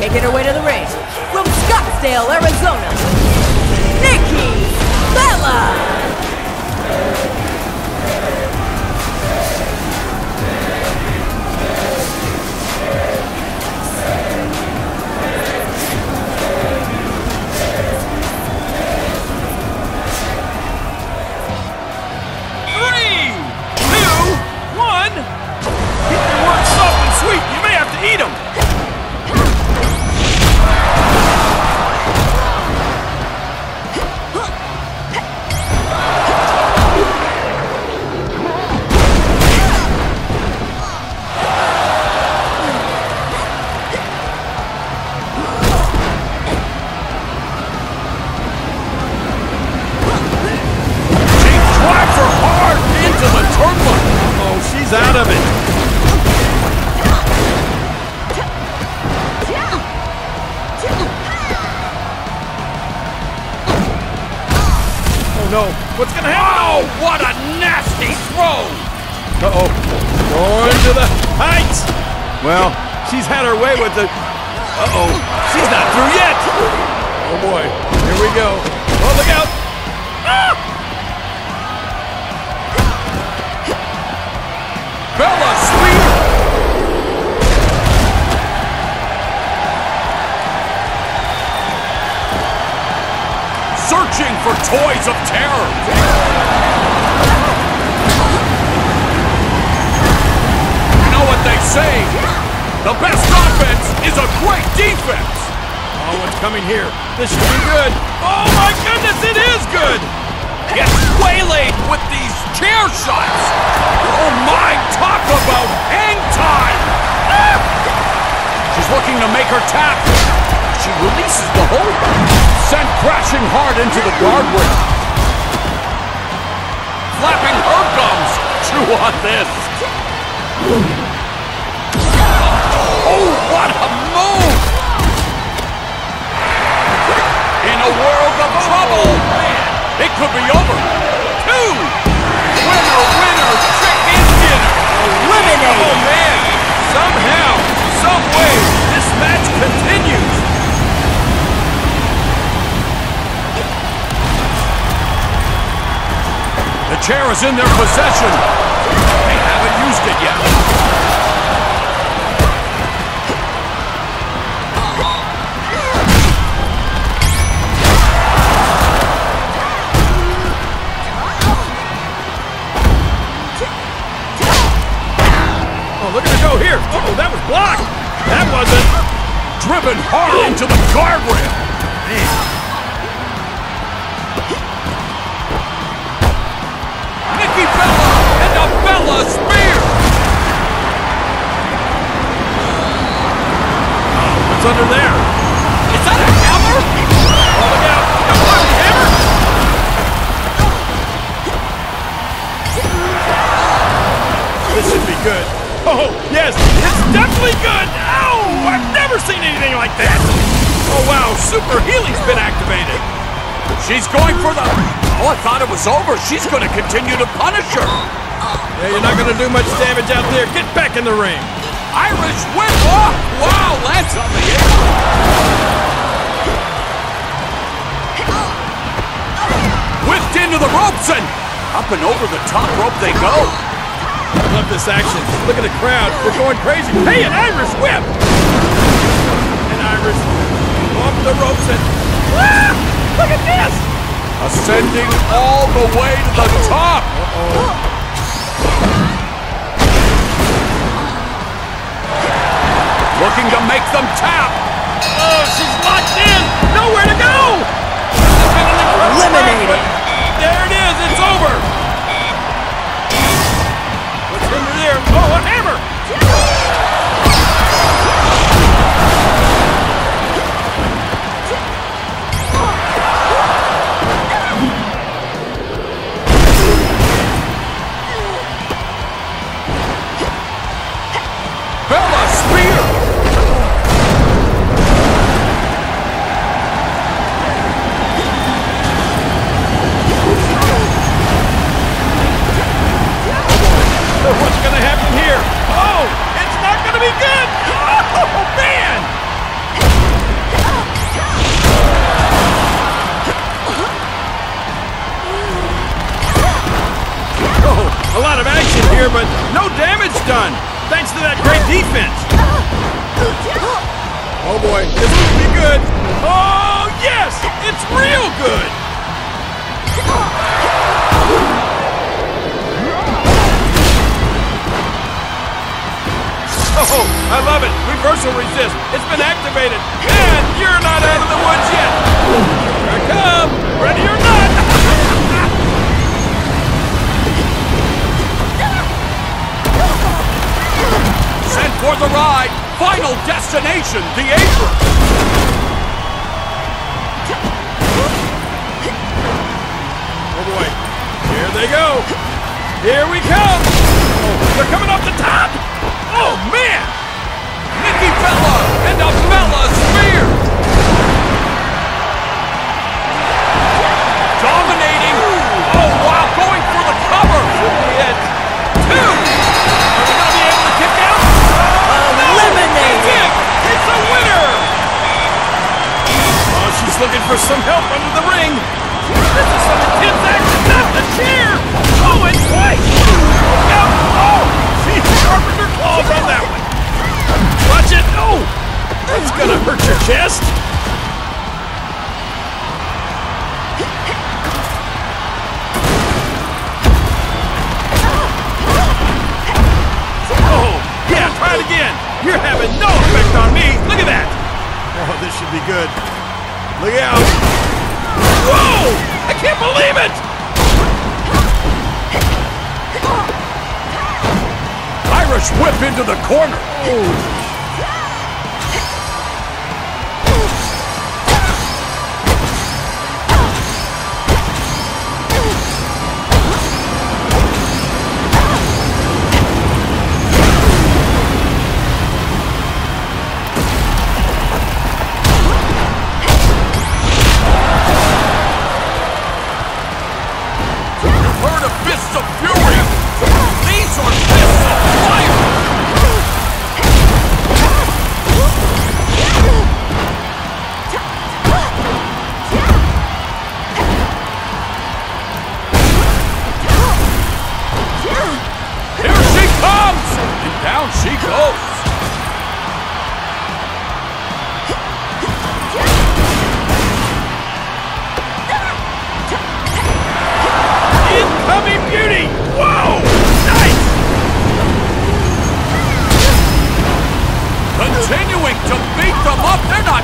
Making her way to the ring from Scottsdale, Arizona, Nikki Bella! What's gonna happen? Oh, what a nasty throw! Uh-oh, going to the heights! Well, she's had her way with the... Uh-oh, she's not through yet! Oh boy, here we go. Oh, look out! Ah! Searching for toys of terror! You know what they say? The best offense is a great defense! Oh, what's coming here? This should be good! Oh my goodness, it is good! Gets waylaid with these chair shots! Oh my, talk about hang time! Ah! She's looking to make her tap. She releases the hold. Sent crashing hard into the guardrail. Flapping her gums. Chew on this. Oh, what a move! In a world of trouble, it could be over. Two. Winner, winner, chicken dinner. Eliminated. Oh man! Chair is in their possession. They haven't used it yet. Oh, look at her go here. Oh, that was blocked. That wasn't. Driven hard into the guardrail. Good. Oh, yes, it's definitely good! Ow! I've never seen anything like that! Oh, wow, Super healing's been activated! She's going for the... Oh, I thought it was over. She's going to continue to punish her. Yeah, you're not going to do much damage out there. Get back in the ring. Irish whip! Oh, wow, lands on the air. Whipped into the ropes and up and over the top rope they go. Love this action. Look at the crowd. We're going crazy. Hey, an Irish whip! An Irish off the ropes and... Ah! Look at this! Ascending all the way to the top! Looking to make them tap! Oh, she's locked in! Nowhere to go! Eliminated. There it is, it's over! Here, but no damage done. Thanks to that great defense. Oh boy, this could be good. Oh yes, it's real good. Oh, I love it. Reversal resist. It's been activated. And you're not out of the woods yet. Here I come. Ready for the ride. Final destination, the apron. Oh boy. Here they go. Here we come. Oh, they're coming off the top. Oh man. Looking for some help under the ring. This is some intense action. Not the chair. Oh, and twice. Look out. Oh, she sharpened her claws on that one. Watch it. Oh, that's gonna hurt your chest. Oh, yeah, try it again. You're having no effect on me. Look at that. Oh, this should be good. Look out. Whoa! I can't believe it! Irish whip into the corner. Heard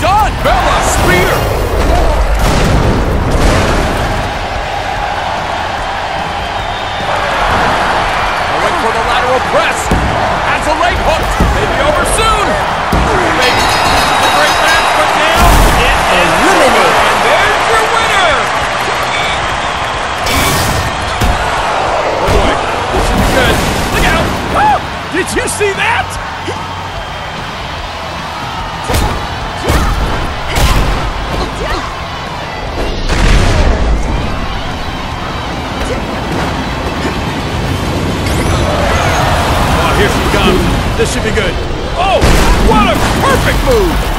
done. Bella Spear. This should be good. Oh, what a perfect move!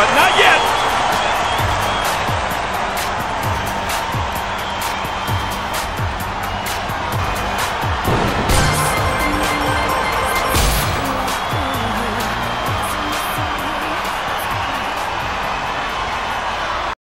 but not